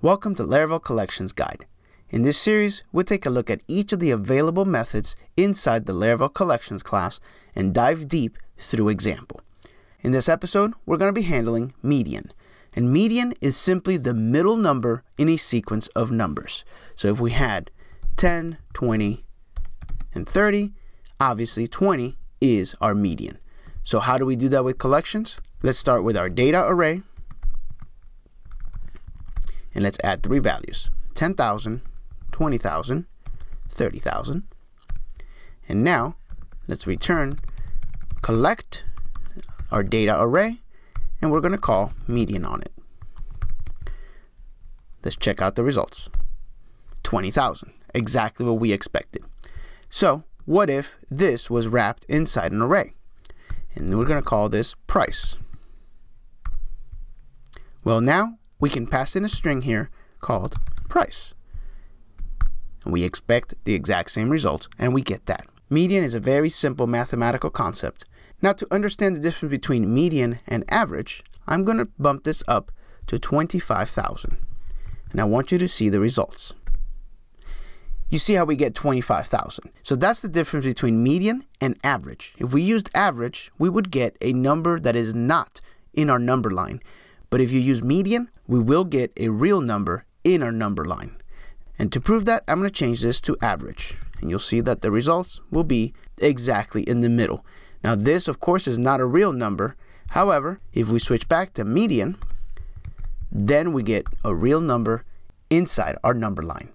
Welcome to Laravel Collections Guide. In this series, we'll take a look at each of the available methods inside the Laravel Collections class and dive deep through example. In this episode, we're going to be handling median. And median is simply the middle number in a sequence of numbers. So if we had 10, 20, and 30, obviously 20 is our median. So how do we do that with collections? Let's start with our data array and let's add three values 10,000, 20,000, 30,000. And now let's return collect our data array and we're going to call median on it. Let's check out the results 20,000, exactly what we expected. So, what if this was wrapped inside an array? And we're going to call this price. Well, now we can pass in a string here called price. And we expect the exact same results, and we get that. Median is a very simple mathematical concept. Now, to understand the difference between median and average, I'm going to bump this up to 25,000. And I want you to see the results. You see how we get 25,000. So that's the difference between median and average. If we used average, we would get a number that is not in our number line. But if you use median, we will get a real number in our number line. And to prove that, I'm going to change this to average. And you'll see that the results will be exactly in the middle. Now this, of course, is not a real number. However, if we switch back to median, then we get a real number inside our number line.